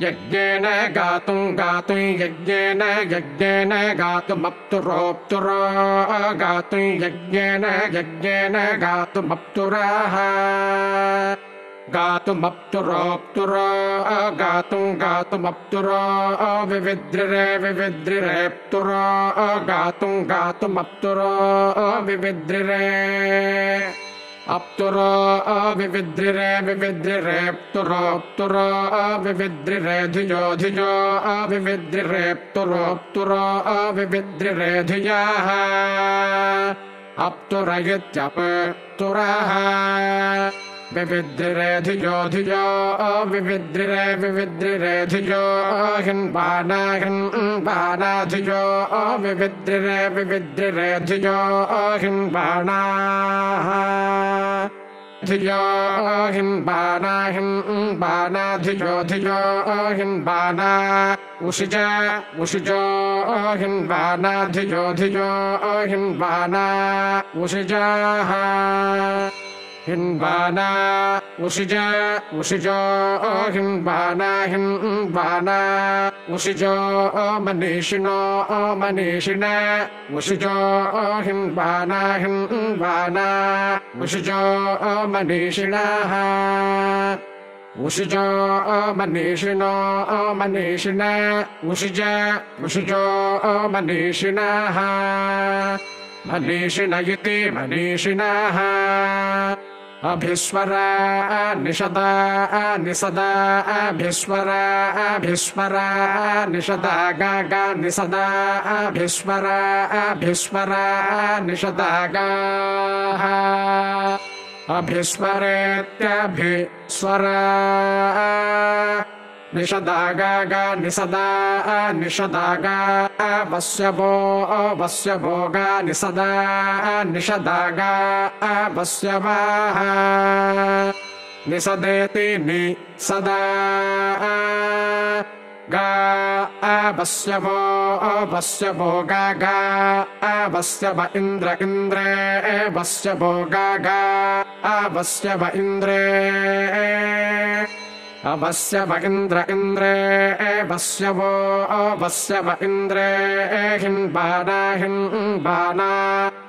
यज्ञेन गातुम् गातुम् यज्ञेन यज्ञेन गातुमप्तुरोऽप्तुरो गातुम् यज्ञेन यज्ञेन गातुमप्तुराः। गातुमप्तुरोऽप्तुरो गातुम् गातुमप्तुरो विविद्रिरे विविद्रिरेप्तुरो गातुम् गातुमप्तुरो विविद्रिरे। अप्तुरो विविद्रिरे विविद्रिरेप्तुरोऽप्तुरो विविद्रिरे धियो धियो विविद्रिरेप्तुरोऽप्तुरो विविद्रिरे धियाः अप्तुर इत्यप्तुरः विविद्रिरे धियो धियो विविद्रिरे विविद्रिरे धियो हिन्बाना हिन्बाना धियो विविद्रिरे विविद्रिरे धियो हिन्बाणाः धियो हिन्बाना हिन्बाना धियो धियो हिन्बाना उषिज उषिजो हिन्बाना धियो धियो हिन्बाना उषिजाः हिन्बाना उषिज उषिजो हिन्बाना हिन्बाना उषिजो मनीषिणो मनीषिण उषिजो हिन्बाना हिन्बाना उषिजो मनीषिणः उषिजो मनीषिणो मनीषिण उषिज उषिजो मनीषिणः मनीषिण इति मनीषिणः अभिस्वरा निषदा निसदा अभिस्वरा अभिस्वरा निषदा गा गा निसदा अभिस्वरा अभिस्वरा निषदा गाः अभिस्वरेत्यभिस्वरा निषदा गा गा निसदा निषदा गा वस्य भो वस्य भोगा निषदा गा वस्य वाः। निसदेति नि सदा गा भो वस्य भोगा गा वस्य व इन्द्र इन्द्रे वस्य भोगा गा वस्य व इन्द्रे अवस्य व इन्द्र इन्द्रे वस्य वो वस्य व इन्द्रे हिन्बाना हिन्बाना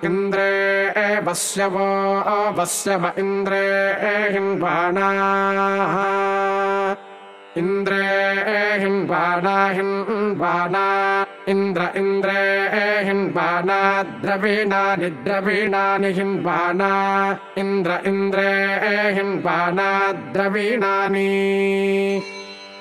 इन्द्रे वस्य वो वस्य व इन्द्रे हिन्बाणाः इन्द्रे हिन्बाना हिन्बाना इन्द्र इन्द्रे हिन्बाना द्रवीणानि द्रवीणानि हिन्बाना इन्द्र इन्द्रे द्रवीणानि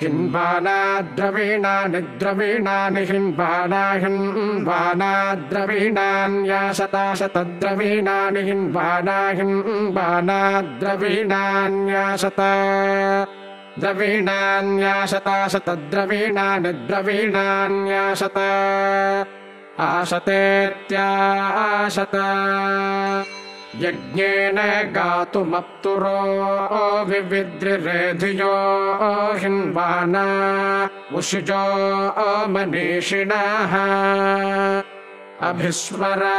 हिन्बाना द्रवीणानि द्रवीणानि हिन्बाना हिन्बाना द्रवीणान्याशताशतद्रवीणानि हिन्बाना हिन्बाना द्रवीणान्याशत द्रवीणान्याशताशतद्रवीणानि द्रवीणान्याशत आशतेत्याशत यज्ञेन गातुमप्तुरो विविद्रिरे धियो हिन्वाना उषिजो मनीषिणः अभिस्वरा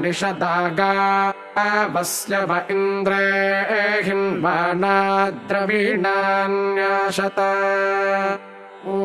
निषदागा वस्य व इन्द्रे हिन्वाना द्रवीणान्याशत ओ